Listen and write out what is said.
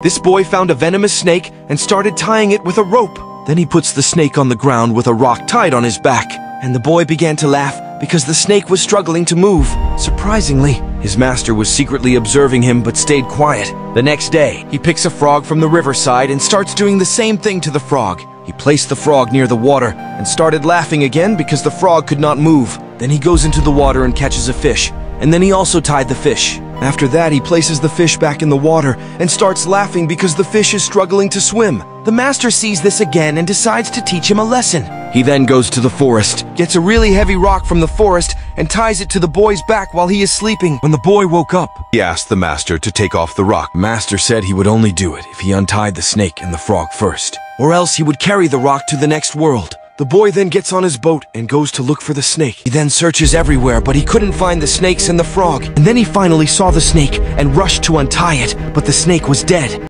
This boy found a venomous snake and started tying it with a rope. Then he puts the snake on the ground with a rock tied on his back. And the boy began to laugh because the snake was struggling to move. Surprisingly, his master was secretly observing him but stayed quiet. The next day, he picks a frog from the riverside and starts doing the same thing to the frog. He placed the frog near the water and started laughing again because the frog could not move. Then he goes into the water and catches a fish. And then he also tied the fish. After that, he places the fish back in the water and starts laughing because the fish is struggling to swim. The master sees this again and decides to teach him a lesson. He then goes to the forest, gets a really heavy rock from the forest, and ties it to the boy's back while he is sleeping. When the boy woke up, he asked the master to take off the rock. Master said he would only do it if he untied the snake and the frog first, or else he would carry the rock to the next world. The boy then gets on his boat and goes to look for the snake. He then searches everywhere, but he couldn't find the snakes and the frog. And then he finally saw the snake and rushed to untie it, but the snake was dead.